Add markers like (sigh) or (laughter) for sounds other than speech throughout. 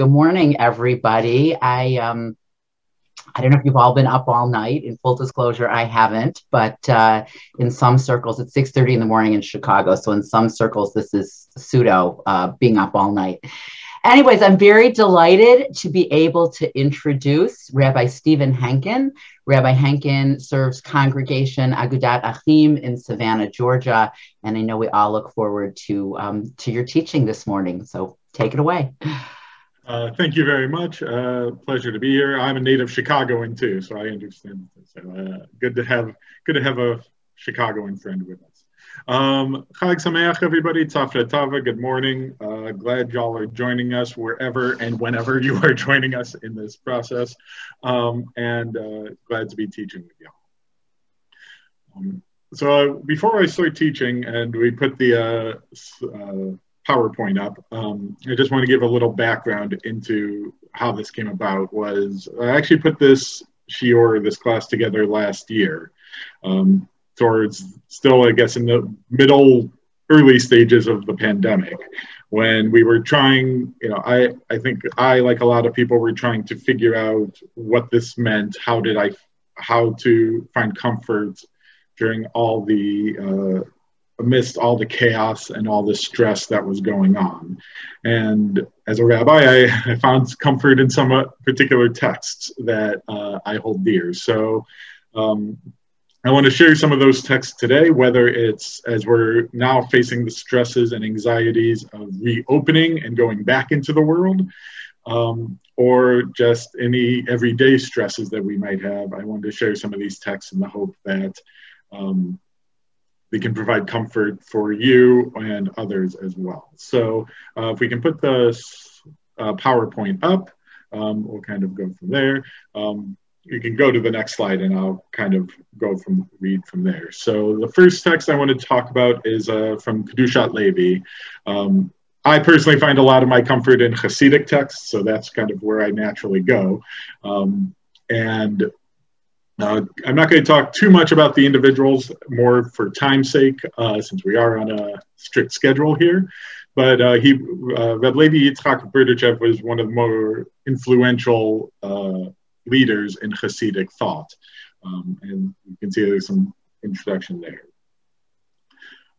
Good morning, everybody. I um, I don't know if you've all been up all night. In full disclosure, I haven't, but uh, in some circles, it's 6:30 in the morning in Chicago. So in some circles, this is pseudo uh, being up all night. Anyways, I'm very delighted to be able to introduce Rabbi Steven Henkin. Rabbi Henkin serves Congregation Agudat Achim in Savannah, Georgia, and I know we all look forward to um, to your teaching this morning. So take it away. Uh, thank you very much. Uh, pleasure to be here. I'm a native Chicagoan too, so I understand. So uh, good to have good to have a Chicagoan friend with us. Um, Chag Sameach, everybody. Tzafra Tava. Good morning. Uh, glad y'all are joining us wherever and whenever you are joining us in this process, um, and uh, glad to be teaching with y'all. Um, so uh, before I start teaching, and we put the PowerPoint up. Um, I just want to give a little background into how this came about. Was I actually put this shiur, this class together last year, um, towards still, I guess, in the middle, early stages of the pandemic, when we were trying. You know, I I think I, like a lot of people, were trying to figure out what this meant. How did I, how to find comfort during all the uh, amidst all the chaos and all the stress that was going on. And as a rabbi, I, I found comfort in some uh, particular texts that uh, I hold dear. So um, I want to share some of those texts today, whether it's as we're now facing the stresses and anxieties of reopening and going back into the world. Um, or just any everyday stresses that we might have. I wanted to share some of these texts in the hope that um, they can provide comfort for you and others as well. So uh, if we can put the uh, PowerPoint up, um, we'll kind of go from there. Um, you can go to the next slide and I'll kind of go from read from there. So the first text I want to talk about is uh, from Kedushat Levi. Um, I personally find a lot of my comfort in Hasidic texts, so that's kind of where I naturally go. Um, and I'm not going to talk too much about the individuals, more for time's sake, uh, since we are on a strict schedule here. But uh, he, uh, Yitzchak Berdichev was one of the more influential uh, leaders in Hasidic thought. Um, and you can see there's some introduction there.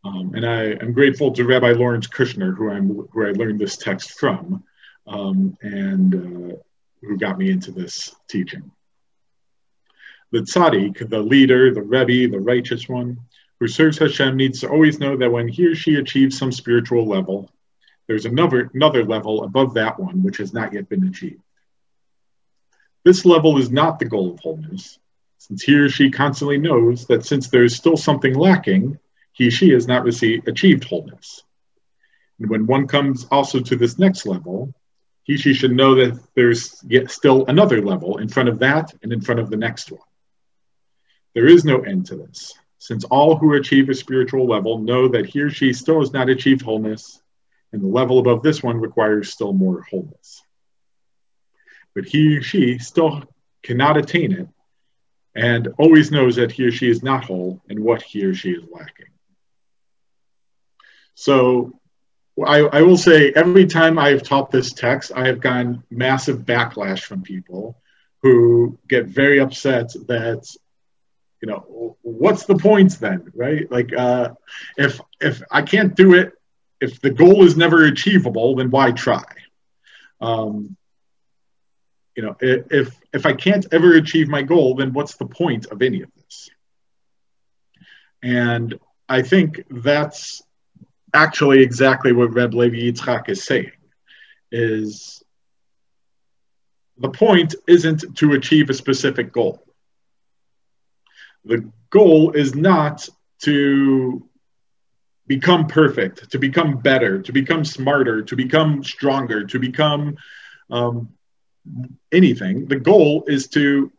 Um, and I am grateful to Rabbi Lawrence Kushner, who, I'm, who I learned this text from, um, and uh, who got me into this teaching the tzaddik, the leader, the rebbe, the righteous one, who serves Hashem needs to always know that when he or she achieves some spiritual level, there's another, another level above that one which has not yet been achieved. This level is not the goal of wholeness, since he or she constantly knows that since there is still something lacking, he or she has not received, achieved wholeness. And when one comes also to this next level, he or she should know that there's yet still another level in front of that and in front of the next one. There is no end to this, since all who achieve a spiritual level know that he or she still has not achieved wholeness, and the level above this one requires still more wholeness. But he or she still cannot attain it, and always knows that he or she is not whole and what he or she is lacking. So I, I, will say every time I've taught this text, I have gotten massive backlash from people who get very upset that you know what's the points then right? Like uh, if if i can't do it if the goal is never achievable then why try? Um, you know if if i can't ever achieve my goal then what's the point of any of this? And i think that's actually exactly what Reb Levi Yitzchak is saying is the point isn't to achieve a specific goal the goal is not to become perfect, to become better, to become smarter, to become stronger, to become um, anything. The goal is to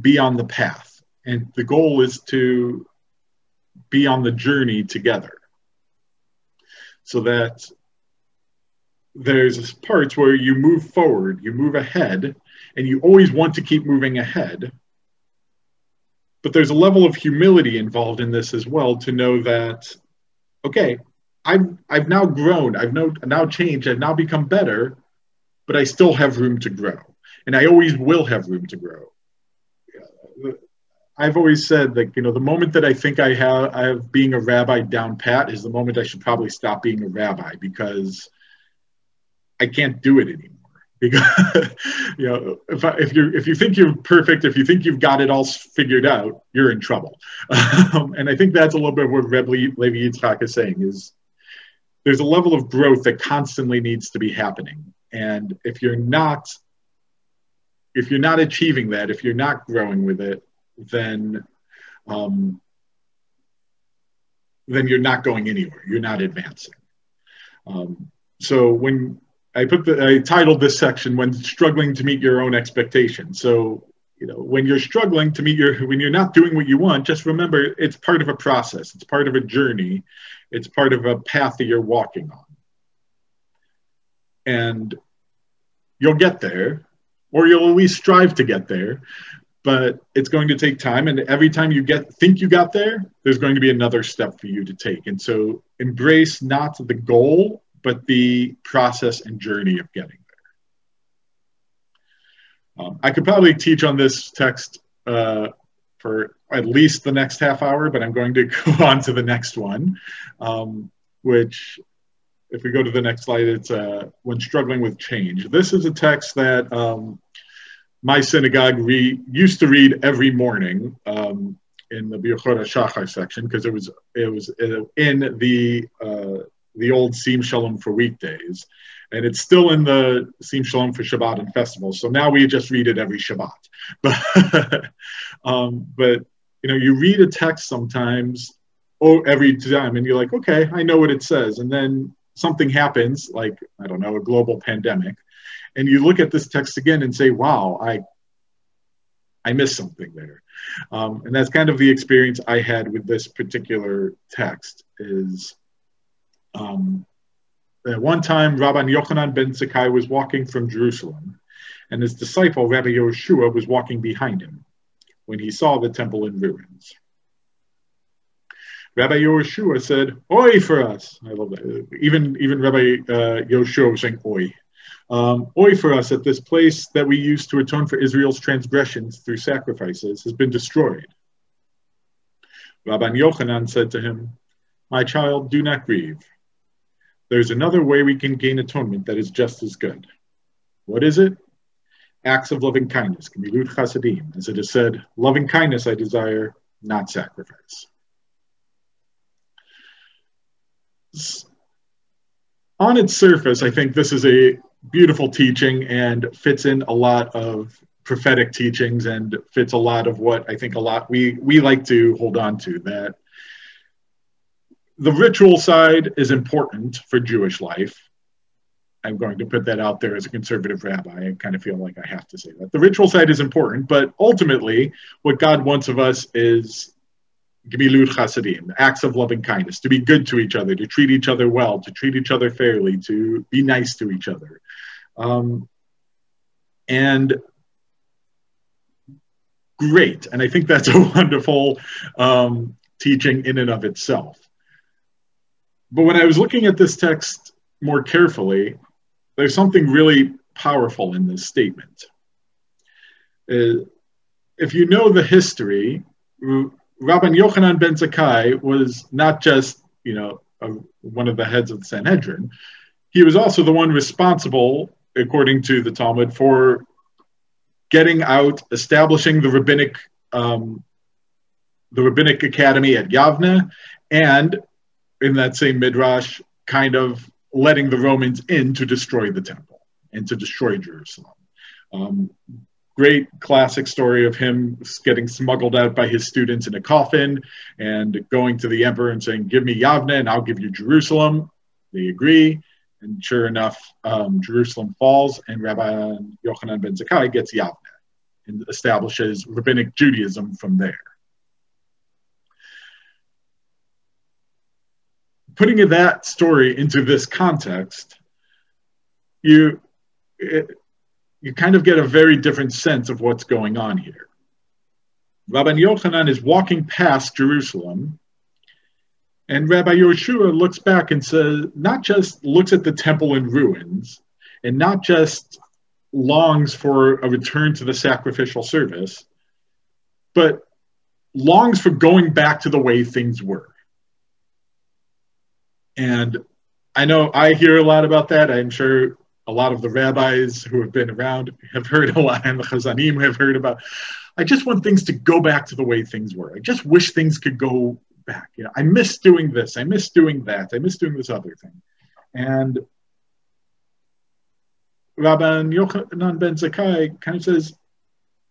be on the path, and the goal is to be on the journey together. So that there's parts where you move forward, you move ahead, and you always want to keep moving ahead but there's a level of humility involved in this as well to know that okay i've i've now grown i've now, now changed i've now become better but I still have room to grow. And I always will have room to grow. I've always said that, you know, the moment that I think I have, I have being a rabbi down pat is the moment I should probably stop being a rabbi because I can't do it anymore. Because, (laughs) you know, if, if you if you think you're perfect, if you think you've got it all figured out, you're in trouble. (laughs) Um, and I think that's a little bit what Reb Levi Yitzchak is saying is there's a level of growth that constantly needs to be happening. And if you're not if you're not achieving that, if you're not growing with it, then um, then you're not going anywhere. You're not advancing. Um, so when I put the I titled this section when struggling to meet your own expectations. So you know when you're struggling to meet your when you're not doing what you want, just remember it's part of a process. It's part of a journey. It's part of a path that you're walking on. And you'll get there, or you'll at least strive to get there. But it's going to take time, and every time you get think you got there, there's going to be another step for you to take. And so embrace not the goal, but the process and journey of getting there. Um, I could probably teach on this text uh, for at least the next half hour, but I'm going to (laughs) go on to the next one, um, which if we go to the next slide, it's uh, when struggling with change. This is a text that um, my synagogue used to read every morning um, in the Birchot Shachar section because it was it was in the uh, the old Sim Shalom for weekdays, and it's still in the Sim Shalom for Shabbat and festivals. So now we just read it every Shabbat. (laughs) But um, but you know, you read a text sometimes or every time, and you're like, okay, I know what it says, and then something happens, like I don't know, a global pandemic, and you look at this text again and say, wow, I I missed something there. Um, and that's kind of the experience I had with this particular text is um, at one time, Rabban Yochanan ben Zakkai was walking from Jerusalem, and his disciple, Rabbi Yehoshua, was walking behind him when he saw the temple in ruins. Rabbi Yehoshua said, Oi for us. I love that. Even, even Rabbi uh, Yehoshua was saying, Oi. Um, Oi for us that this place that we used to atone for Israel's transgressions through sacrifices has been destroyed. Rabban Yochanan said to him, My child, do not grieve. There's another way we can gain atonement that is just as good. What is it? Acts of loving kindness, gemilut chasadim. As it is said, loving kindness I desire, not sacrifice. On its surface, I think this is a beautiful teaching and fits in a lot of prophetic teachings and fits a lot of what I think a lot we we like to hold on to that the ritual side is important for Jewish life. I'm going to put that out there as a conservative rabbi. I kind of feel like I have to say that. The ritual side is important, but ultimately, what God wants of us is gemilut chasadim, acts of loving kindness, to be good to each other, to treat each other well, to treat each other fairly, to be nice to each other. Um, and great. And I think that's a (laughs) wonderful um, teaching in and of itself. But when I was looking at this text more carefully, there's something really powerful in this statement. Uh, if you know the history, Rabban Yochanan ben Zakkai was not just, you know, a, one of the heads of the Sanhedrin. He was also the one responsible, according to the Talmud, for getting out, establishing the rabbinic, um, the rabbinic academy at Yavne, and in that same midrash, kind of letting the Romans in to destroy the temple and to destroy Jerusalem. Um, great classic story of him getting smuggled out by his students in a coffin and going to the emperor and saying, Give me Yavne and I'll give you Jerusalem. They agree. And sure enough, um, Jerusalem falls and Rabbi Yochanan ben Zakkai gets Yavne and establishes rabbinic Judaism from there. Putting that story into this context, you it, you kind of get a very different sense of what's going on here. Rabbi Yochanan is walking past Jerusalem, and Rabbi Yehoshua looks back and says, not just looks at the temple in ruins and not just longs for a return to the sacrificial service, but longs for going back to the way things were. And I know I hear a lot about that. I'm sure a lot of the rabbis who have been around have heard a lot, and the Chazanim have heard about. I just want things to go back to the way things were. I just wish things could go back. You know, I miss doing this. I miss doing that. I miss doing this other thing. And Rabban Yochanan ben Zakkai kind of says,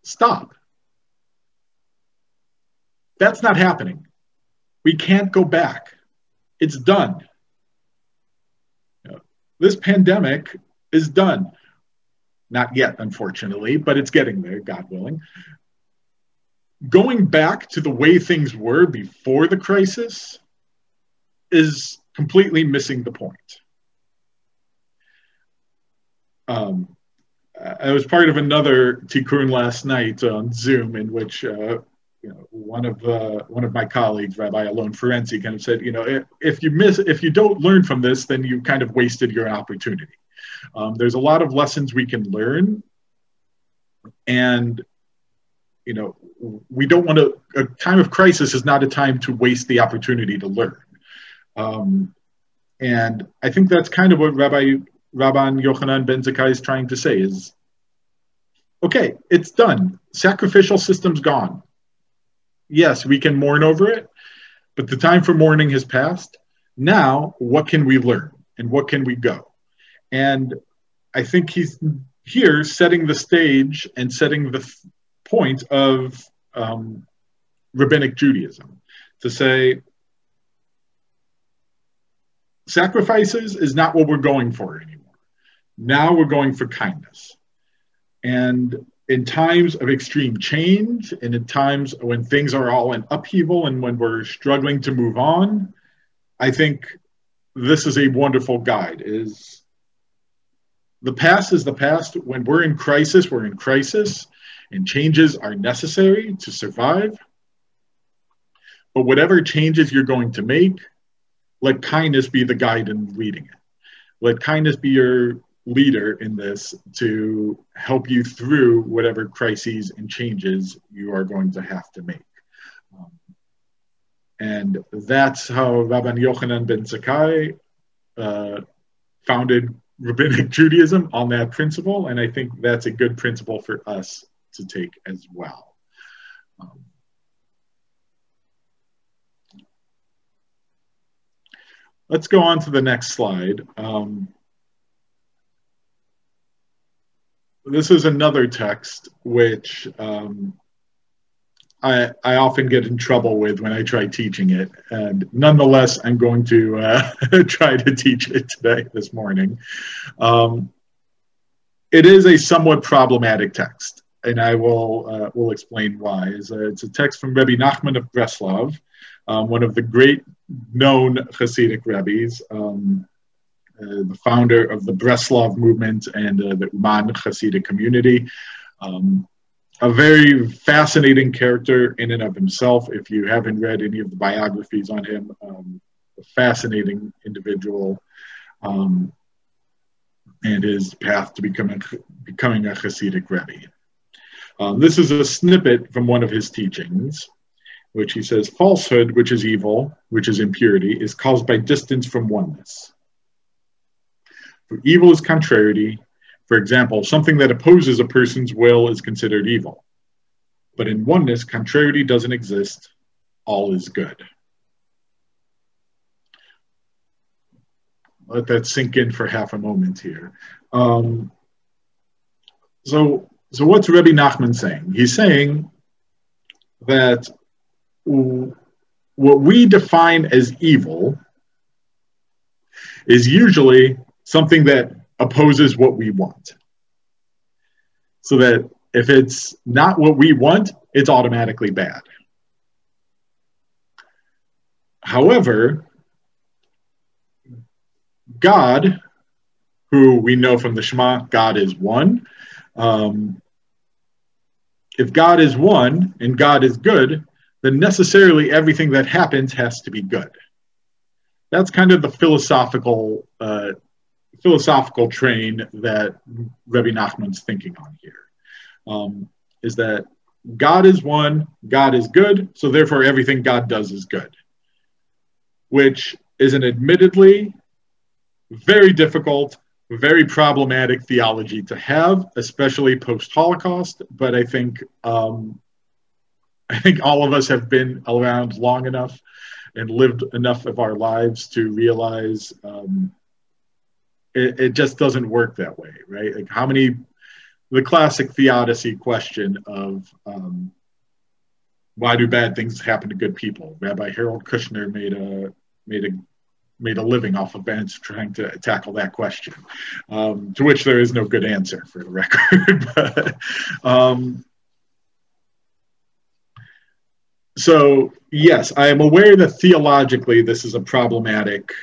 stop. That's not happening. We can't go back. It's done. This pandemic is done. Not yet, unfortunately, but it's getting there, God willing. Going back to the way things were before the crisis is completely missing the point. Um, I was part of another tikkun last night on Zoom in which uh, you know, one of uh, one of my colleagues, Rabbi Alon Ferenczi, kind of said, you know, if, if, you miss, if you don't learn from this, then you kind of wasted your opportunity. Um, there's a lot of lessons we can learn, and you know, we don't want to. A time of crisis is not a time to waste the opportunity to learn. Um, and I think that's kind of what Rabbi Rabban Yochanan ben Zakkai is trying to say is, okay, it's done. Sacrificial system's gone. Yes, we can mourn over it, but the time for mourning has passed. Now, what can we learn and what can we go? And I think he's here setting the stage and setting the point of um, rabbinic Judaism to say sacrifices is not what we're going for anymore. Now we're going for kindness. And in times of extreme change and in times when things are all in upheaval and when we're struggling to move on, I think this is a wonderful guide is the past is the past. When we're in crisis, we're in crisis, and changes are necessary to survive. But whatever changes you're going to make, let kindness be the guide in leading it. Let kindness be your leader in this to help you through whatever crises and changes you are going to have to make. Um, and that's how Rabban Yochanan ben Zakkai uh, founded rabbinic (laughs) Judaism on that principle, and I think that's a good principle for us to take as well. Um, let's go on to the next slide. Um, this is another text which um, I, I often get in trouble with when I try teaching it. And nonetheless, I'm going to uh, (laughs) try to teach it today, this morning. Um, it is a somewhat problematic text, and I will, uh, will explain why. It's a, it's a text from Rebbe Nachman of Breslov, um, one of the great known Hasidic rabbis, um, the founder of the Breslov movement and uh, the Uman Hasidic community. Um, a very fascinating character in and of himself. If you haven't read any of the biographies on him, um, a fascinating individual, um, and his path to becoming becoming a Hasidic Rebbe. Um, this is a snippet from one of his teachings, which he says: "Falsehood, which is evil, which is impurity, is caused by distance from oneness. Evil is contrariety, for example, something that opposes a person's will is considered evil. But in oneness, contrariety doesn't exist. All is good. Let that sink in for half a moment here. Um, so, so what's Rebbe Nachman saying? He's saying that what we define as evil is usually something that opposes what we want. So that if it's not what we want, it's automatically bad. However, God, who we know from the Shema, God is one. Um, if God is one and God is good, then necessarily everything that happens has to be good. That's kind of the philosophical uh, philosophical train that Rebbe Nachman's thinking on here. Um, is that God is one, God is good, so therefore everything God does is good, which is an admittedly very difficult, very problematic theology to have, especially post Holocaust. But I think um, I think all of us have been around long enough and lived enough of our lives to realize um, it, it, just doesn't work that way, right? Like how many, the classic theodicy question of um, why do bad things happen to good people? Rabbi Harold Kushner made a made a made a living off of trying to tackle that question, um, to which there is no good answer for the (laughs) record. but, um, so yes, I am aware that theologically this is a problematic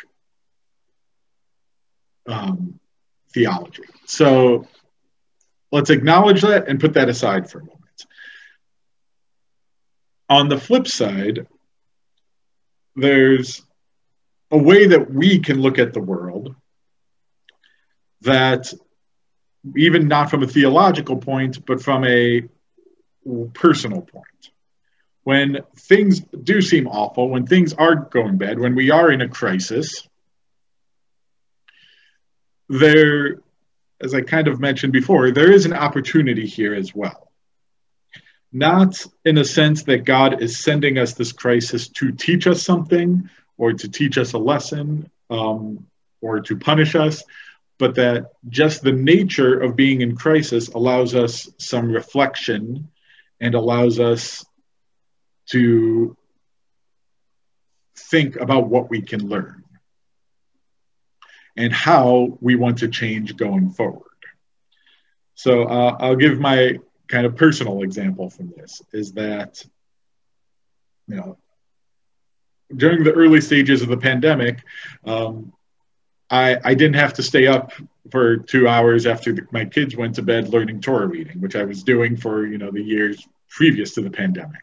um, theology. So let's acknowledge that and put that aside for a moment. On the flip side, there's a way that we can look at the world that even not from a theological point, but from a personal point. When things do seem awful, when things are going bad, when we are in a crisis, there, as I kind of mentioned before, there is an opportunity here as well. Not in a sense that God is sending us this crisis to teach us something or to teach us a lesson um, or to punish us, but that just the nature of being in crisis allows us some reflection and allows us to think about what we can learn and how we want to change going forward. So uh, I'll give my kind of personal example from this is that, you know, during the early stages of the pandemic, um, I, I didn't have to stay up for two hours after the, my kids went to bed learning Torah reading, which I was doing for you know the years previous to the pandemic.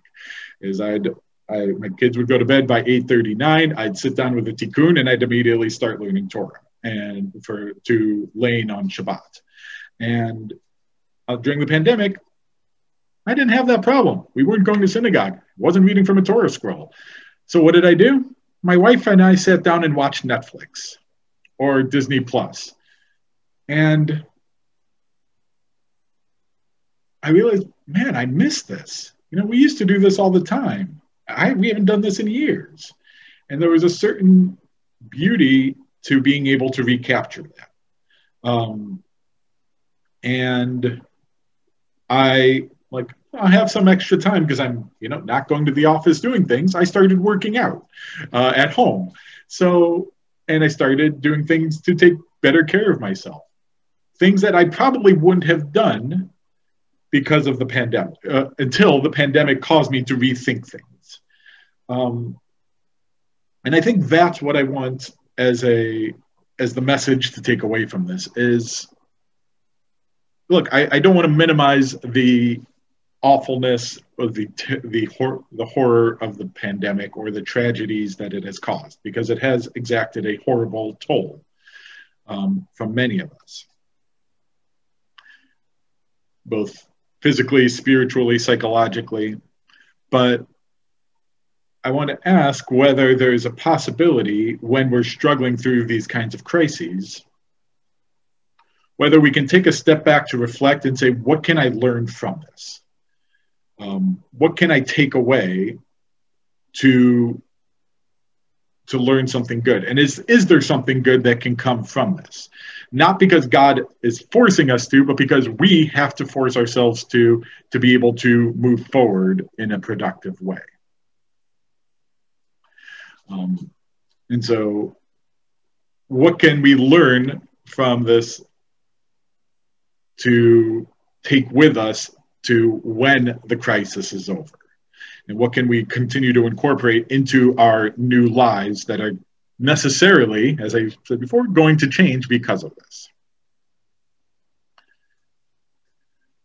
Is I'd I, my kids would go to bed by 8:39. I'd sit down with a tikkun and I'd immediately start learning Torah and for to leyn on Shabbat. And uh, during the pandemic, I didn't have that problem. We weren't going to synagogue. wasn't reading from a Torah scroll. So what did I do? My wife and I sat down and watched Netflix or Disney Plus. And I realized, man, I miss this. You know, we used to do this all the time. I we haven't done this in years. And there was a certain beauty to being able to recapture that. Um, and I like I have some extra time because I'm, you know, not going to the office doing things. I started working out uh, at home. So, and I started doing things to take better care of myself. Things that I probably wouldn't have done because of the pandemic, uh, until the pandemic caused me to rethink things. Um, and I think that's what I want as a as the message to take away from this is look I, I don't want to minimize the awfulness of the the hor- the horror of the pandemic or the tragedies that it has caused because it has exacted a horrible toll um, from many of us. Both physically spiritually psychologically but i want to ask whether there's a possibility when we're struggling through these kinds of crises whether we can take a step back to reflect and say what can i learn from this um, what can I take away to to learn something good? And is is there something good that can come from this? Not because God is forcing us to, but because we have to force ourselves to to be able to move forward in a productive way. Um, and so, what can we learn from this to take with us to when the crisis is over? And what can we continue to incorporate into our new lives that are necessarily, as I said before, going to change because of this?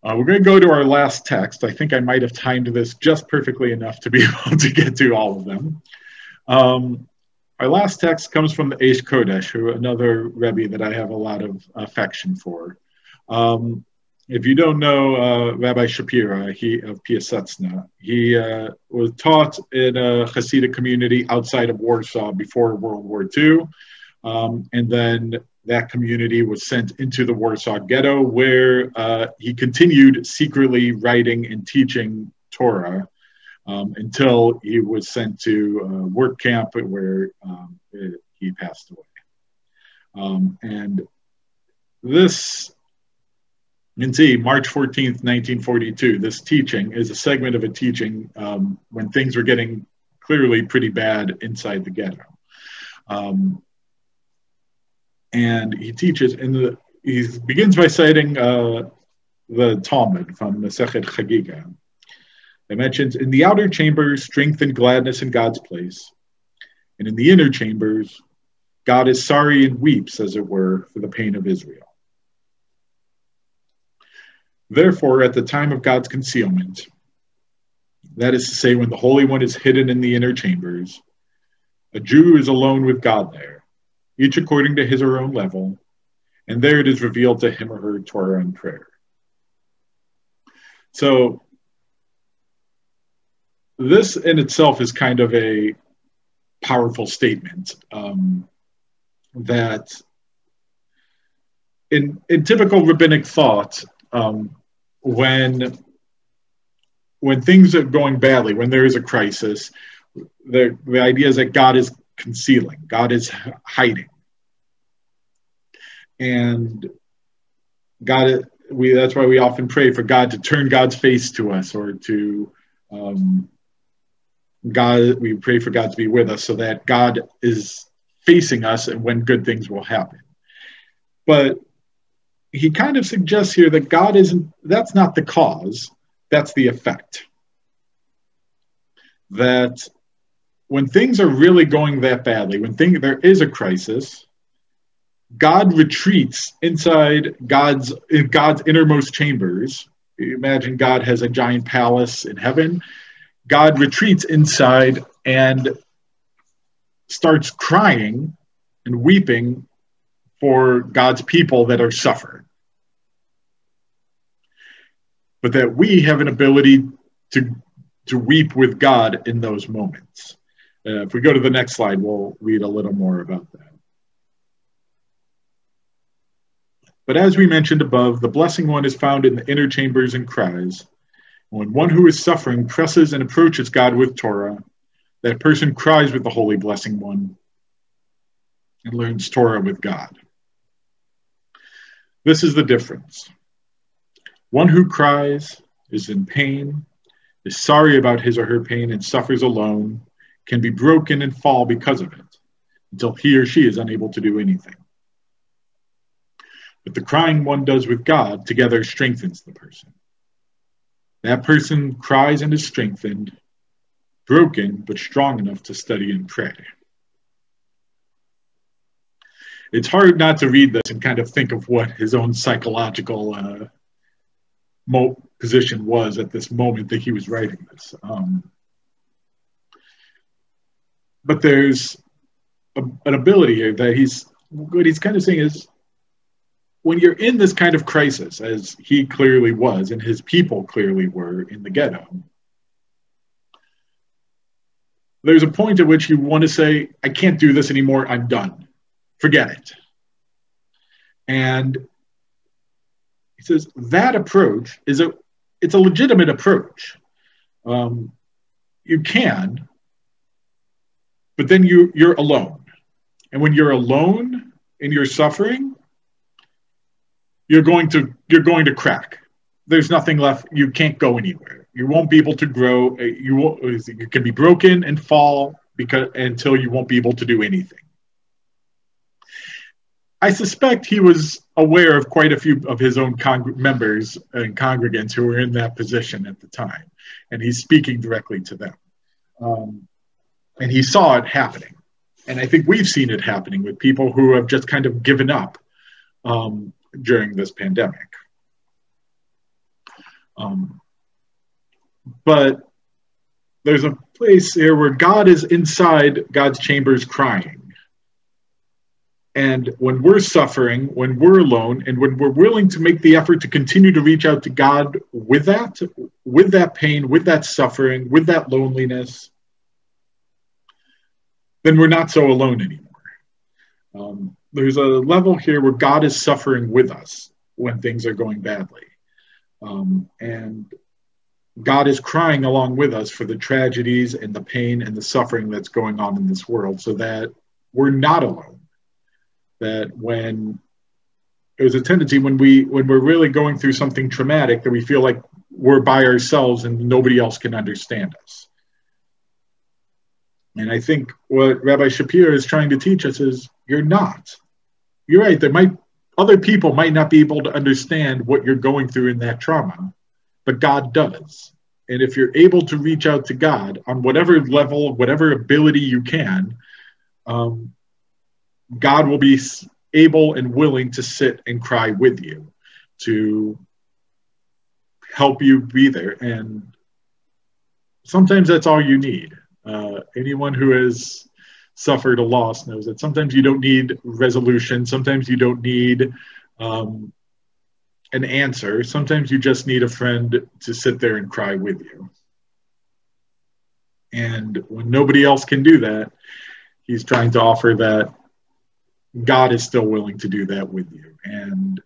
Uh, we're going to go to our last text. I think I might have timed this just perfectly enough to be (laughs) able to get to all of them. Um, Our last text comes from the Aish Kodesh, who another Rebbe that I have a lot of affection for. Um, if you don't know uh, Rabbi Shapira, he of Piasetzna, he uh, was taught in a Hasidic community outside of Warsaw before World War II, um, and then that community was sent into the Warsaw Ghetto, where uh, he continued secretly writing and teaching Torah um, until he was sent to work camp where um, it, he passed away. Um, and this you can see March 14th, 1942, this teaching is a segment of a teaching um, when things were getting clearly pretty bad inside the ghetto. Um, and he teaches, and he begins by citing uh, the Talmud from Masechet Chagiga. It mentions, in the outer chambers, strength and gladness in God's place. And in the inner chambers, God is sorry and weeps, as it were, for the pain of Israel. Therefore, at the time of God's concealment, that is to say, when the Holy One is hidden in the inner chambers, a Jew is alone with God there, each according to his or her own level, and there it is revealed to him or her Torah and prayer. So, this in itself is kind of a powerful statement um, that in, in typical rabbinic thought, um, when when things are going badly, when there is a crisis, the, the idea is that God is concealing, God is hiding. And God, we, that's why we often pray for God to turn God's face to us or to um, God, we pray for God to be with us so that God is facing us and when good things will happen. But he kind of suggests here that God isn't, that's not the cause, that's the effect. That when things are really going that badly, when thing, there is a crisis, God retreats inside God's in God's innermost chambers. Imagine God has a giant palace in heaven. God retreats inside and starts crying and weeping for God's people that are suffering. But that we have an ability to, to weep with God in those moments. Uh, if we go to the next slide, we'll read a little more about that. But as we mentioned above, the blessing one is found in the inner chambers and cries. When one who is suffering presses and approaches God with Torah, that person cries with the holy blessing one and learns Torah with God. This is the difference. One who cries, is in pain, is sorry about his or her pain, and suffers alone, can be broken and fall because of it, until he or she is unable to do anything. But the crying one does with God together strengthens the person. That person cries and is strengthened, broken but strong enough to study and pray it's hard not to read this and kind of think of what his own psychological uh, position was at this moment that he was writing this. Um, but there's a, an ability here that he's what he's kind of saying is when you're in this kind of crisis, as he clearly was, and his people clearly were in the ghetto, there's a point at which you want to say, I can't do this anymore, I'm done forget it. And he says that approach is a it's a legitimate approach. Um, you can, but then you you're alone, and when you're alone and you're suffering, you're going to you're going to crack. There's nothing left. You can't go anywhere. You won't be able to grow. You will, you can be broken and fall because until you won't be able to do anything. I suspect he was aware of quite a few of his own members and congregants who were in that position at the time, and he's speaking directly to them. Um, and he saw it happening. And I think we've seen it happening with people who have just kind of given up um, during this pandemic. Um, but there's a place here where God is inside God's chambers crying. And when we're suffering, when we're alone, and when we're willing to make the effort to continue to reach out to God with that, with that pain, with that suffering, with that loneliness, then we're not so alone anymore. Um, there's a level here where God is suffering with us when things are going badly. Um, and God is crying along with us for the tragedies and the pain and the suffering that's going on in this world so that we're not alone. That when there's a tendency when we when we're really going through something traumatic that we feel like we're by ourselves and nobody else can understand us. And I think what Rabbi Shapiro is trying to teach us is you're not. You're right. There might other people might not be able to understand what you're going through in that trauma, but God does. And if you're able to reach out to God on whatever level, whatever ability you can, um, God will be able and willing to sit and cry with you to help you be there. And sometimes that's all you need. Uh, anyone who has suffered a loss knows that sometimes you don't need resolution, sometimes you don't need um, an answer. Sometimes you just need a friend to sit there and cry with you. And when nobody else can do that, he's trying to offer that God is still willing to do that with you. And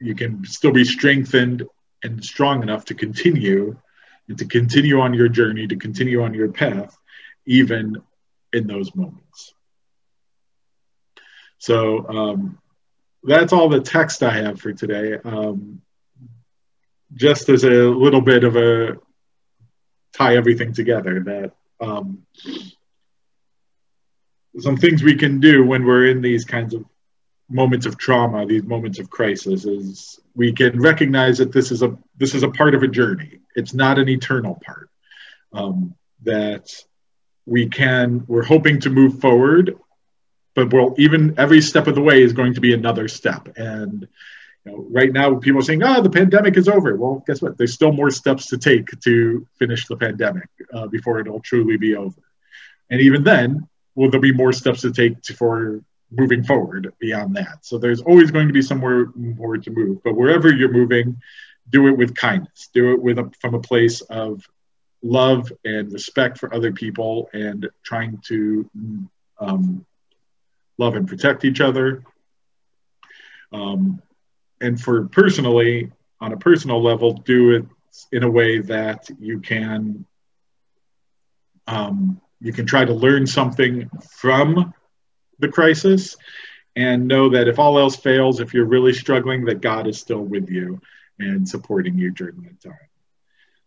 you can still be strengthened and strong enough to continue and to continue on your journey, to continue on your path, even in those moments. So, um, that's all the text I have for today. Um, just as a little bit of a tie everything together, that um, some things we can do when we're in these kinds of moments of trauma, these moments of crisis, is we can recognize that this is a this is a part of a journey. It's not an eternal part. Um, that we can we're hoping to move forward but well, even every step of the way is going to be another step. And you know, right now, people are saying, "Ah, oh, the pandemic is over." Well, guess what? There's still more steps to take to finish the pandemic uh, before it'll truly be over. And even then, will there be more steps to take to, for moving forward beyond that? So there's always going to be somewhere more to move. But wherever you're moving, do it with kindness. Do it with a, from a place of love and respect for other people, and trying to um, love and protect each other. Um, and for personally, on a personal level, do it in a way that you can um, you can try to learn something from the crisis and know that if all else fails, if you're really struggling, that God is still with you and supporting you during that time.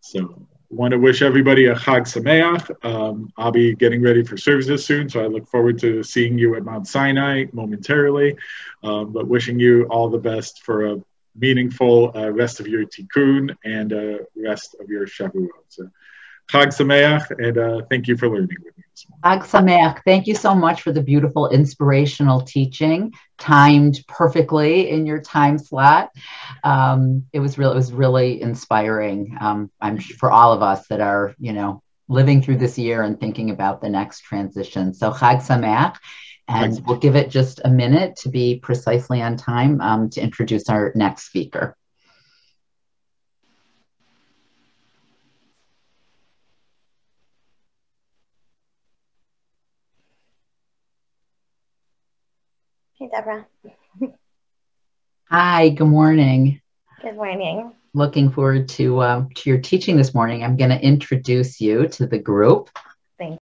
So want to wish everybody a Chag Sameach. Um, I'll be getting ready for services soon, so I look forward to seeing you at Mount Sinai momentarily. Um, but wishing you all the best for a meaningful uh, rest of your tikkun and uh, rest of your Shavuot. So, Chag Sameach, and uh, thank you for learning with me this morning. Chag Sameach, thank you so much for the beautiful inspirational teaching, timed perfectly in your time slot. Um, it was really, it was really inspiring. Um, I'm for all of us that are, you know, living through this year and thinking about the next transition. So Chag Sameach. And Thanks. we'll give it just a minute to be precisely on time um, to introduce our next speaker. Hi, good morning. Good morning. Looking forward to uh, to your teaching this morning. I'm going to introduce you to the group.